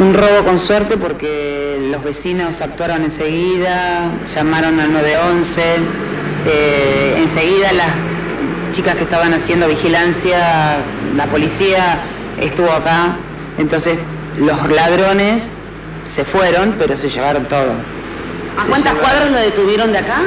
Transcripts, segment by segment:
Un robo con suerte porque los vecinos actuaron enseguida, llamaron al 911, eh, enseguida las chicas que estaban haciendo vigilancia, la policía estuvo acá, entonces los ladrones se fueron, pero se llevaron todo. ¿A Se cuántas llevaron- cuadras lo detuvieron de acá?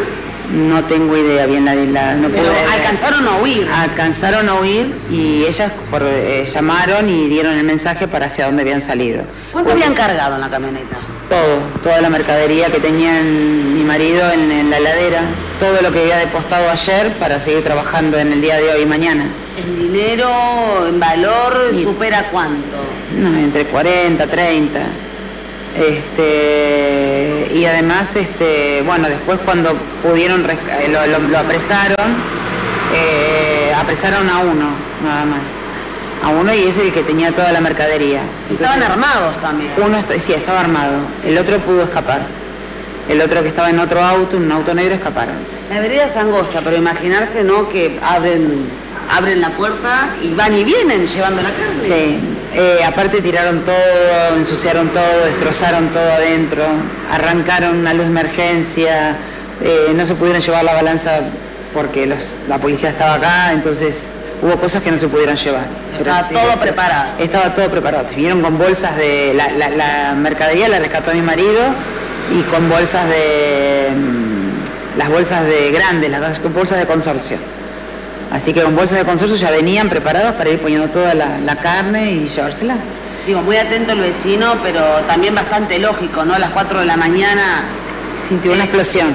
No tengo idea bien la, la no alcanzaron a huir. Alcanzaron a huir y ellas por- eh, llamaron y dieron el mensaje para hacia dónde habían salido. ¿Cuánto habían cargado en la camioneta? Todo, toda la mercadería que tenía en- mi marido en, en la heladera, todo lo que había depositado ayer para seguir trabajando en el día de hoy y mañana. ¿En dinero, en valor, supera cuánto? No, entre 40, 30. Este, y además, este, bueno, después cuando pudieron, eh, lo, lo- lo apresaron, eh, apresaron a uno, nada más. A uno y es el que tenía toda la mercadería. Estaban Entonces, armados también. Uno sí, estaba armado. El otro pudo escapar. El otro que estaba en otro auto, un auto negro, escaparon. La vereda es angosta, pero imaginarse, ¿no? Que abren, abren la puerta y van y vienen llevando la carne. Sí, eh, aparte tiraron todo, ensuciaron todo, destrozaron todo adentro, arrancaron una luz de emergencia, eh, no se pudieron llevar la balanza porque los- la policía estaba acá, entonces hubo cosas que no se pudieron llevar. Estaba sí, todo preparado. Estaba todo preparado. Vinieron con bolsas de... La, la- la mercadería la rescató mi marido y con bolsas de... mm, Las bolsas de grandes, las bolsas de consorcio. Así que con bolsas de consorcio ya venían preparados para ir poniendo toda la, la carne y llevársela. Digo, muy atento el vecino, pero también bastante lógico, ¿no? A las 4 de la mañana. Sintió una explosión.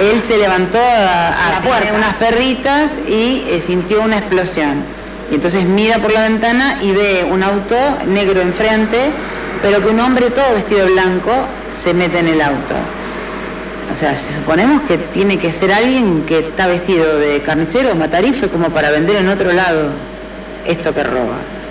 Él se levantó a, a La puerta. poner unas perritas y eh, sintió una explosión. Y entonces mira por la ventana y ve un auto negro enfrente, pero que un hombre todo vestido de blanco se mete en el auto. O sea, si suponemos que tiene que ser alguien que está vestido de carnicero o matarife como para vender en otro lado esto que roba.